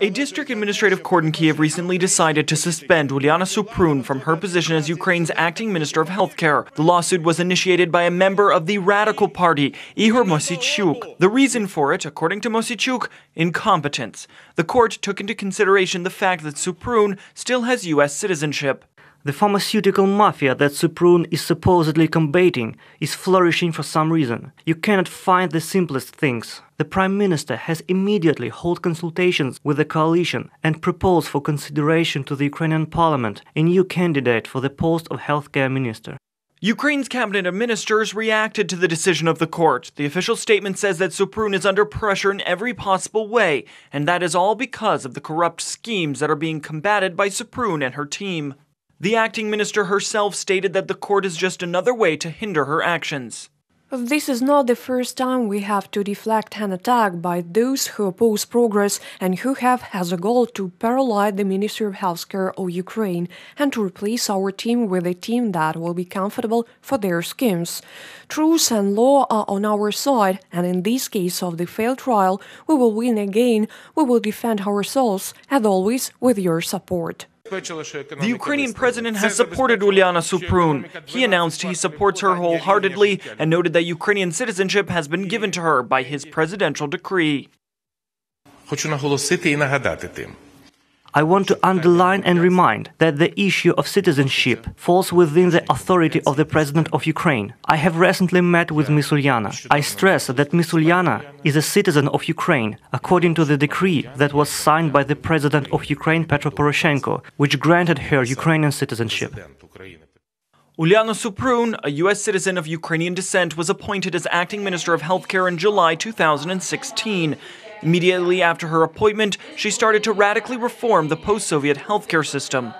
A district administrative court in Kiev recently decided to suspend Uliana Suprun from her position as Ukraine's acting minister of healthcare. The lawsuit was initiated by a member of the Radical Party, Ihor Mosiychuk. The reason for it, according to Mosiychuk, incompetence. The court took into consideration the fact that Suprun still has U.S. citizenship. The pharmaceutical mafia that Suprun is supposedly combating is flourishing for some reason. You cannot find the simplest things. The Prime Minister has immediately held consultations with the coalition and proposed for consideration to the Ukrainian parliament a new candidate for the post of healthcare minister. Ukraine's cabinet of ministers reacted to the decision of the court. The official statement says that Suprun is under pressure in every possible way, and that is all because of the corrupt schemes that are being combated by Suprun and her team. The acting minister herself stated that the court is just another way to hinder her actions. This is not the first time we have to deflect an attack by those who oppose progress and who have as a goal to paralyze the Ministry of Healthcare of Ukraine and to replace our team with a team that will be comfortable for their schemes. Truth and law are on our side, and in this case of the failed trial, we will win again. We will defend ourselves, as always, with your support. The Ukrainian president has supported Uliana Suprun. He announced he supports her wholeheartedly and noted that Ukrainian citizenship has been given to her by his presidential decree. I want to underline and remind that the issue of citizenship falls within the authority of the President of Ukraine. I have recently met with Ms. Uliana. I stress that Ms. Uliana is a citizen of Ukraine according to the decree that was signed by the President of Ukraine, Petro Poroshenko, which granted her Ukrainian citizenship. Uliana Suprun, a U.S. citizen of Ukrainian descent, was appointed as acting minister of healthcare in July 2016. Immediately after her appointment, she started to radically reform the post Soviet healthcare system.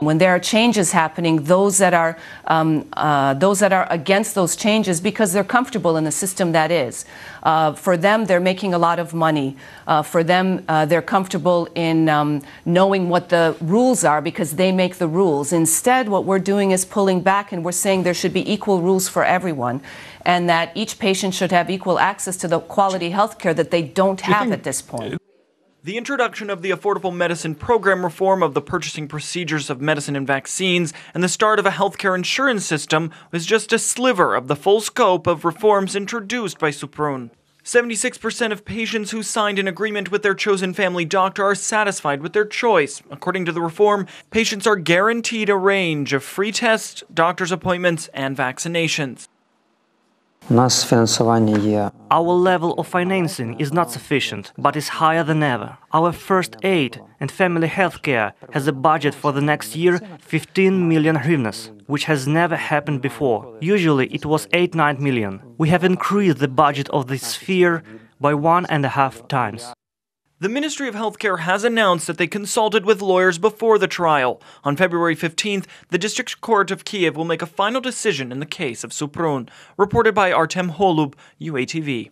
When there are changes happening, those that are um, uh, those that are against those changes because they're comfortable in the system that is. Uh, for them, they're making a lot of money. Uh, for them, uh, they're comfortable in um, knowing what the rules are because they make the rules. Instead, what we're doing is pulling back and we're saying there should be equal rules for everyone, and that each patient should have equal access to the quality health care that they don't have at this point. The introduction of the Affordable Medicine Program reform of the purchasing procedures of medicine and vaccines and the start of a healthcare insurance system was just a sliver of the full scope of reforms introduced by Suprun. 76% of patients who signed an agreement with their chosen family doctor are satisfied with their choice. According to the reform, patients are guaranteed a range of free tests, doctor's appointments, and vaccinations. Our level of financing is not sufficient, but is higher than ever. Our first aid and family health care has a budget for the next year 15 million hryvnias, which has never happened before. Usually it was 8 9 million. We have increased the budget of this sphere by one and a half times. The Ministry of Healthcare has announced that they consulted with lawyers before the trial. On February 15th, the District Court of Kiev will make a final decision in the case of Suprun. Reported by Artem Holub, UATV.